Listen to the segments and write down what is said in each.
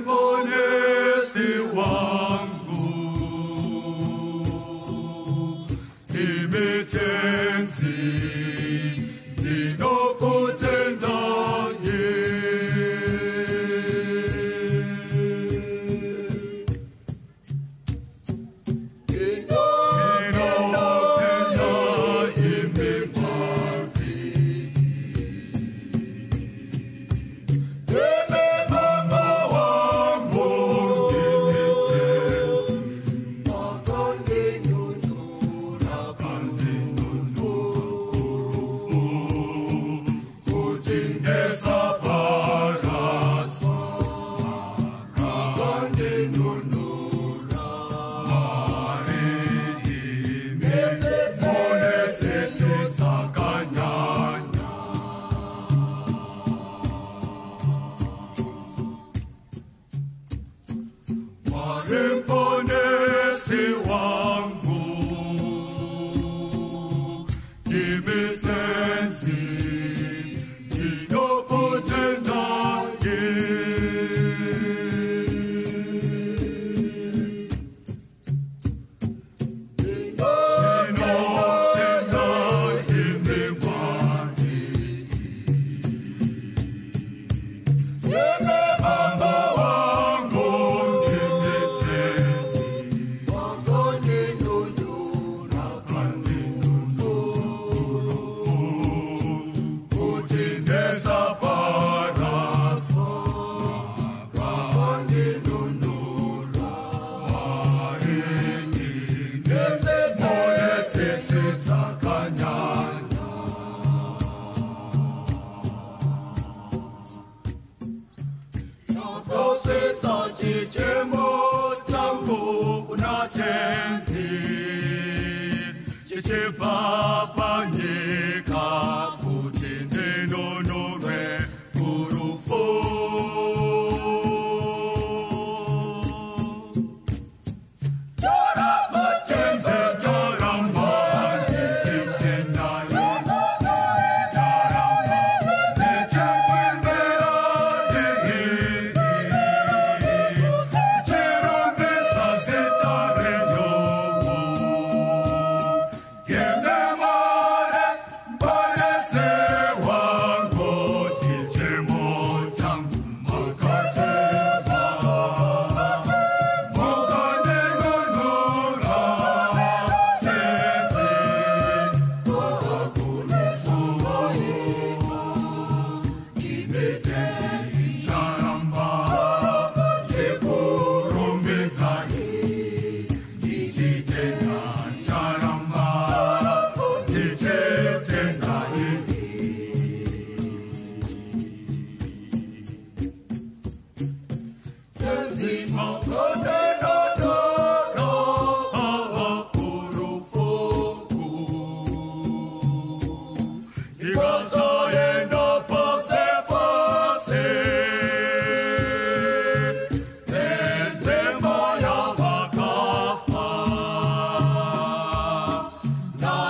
Mponesi wangu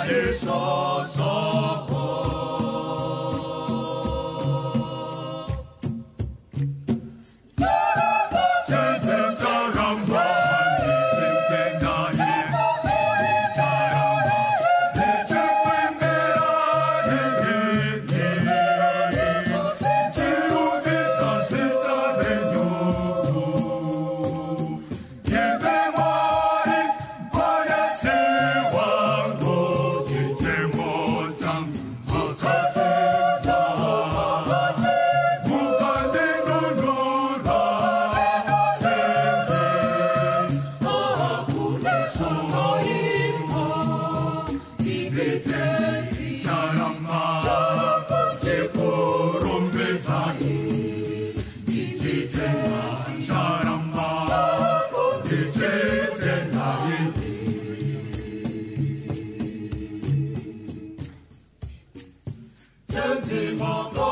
Na Tenzi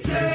charamba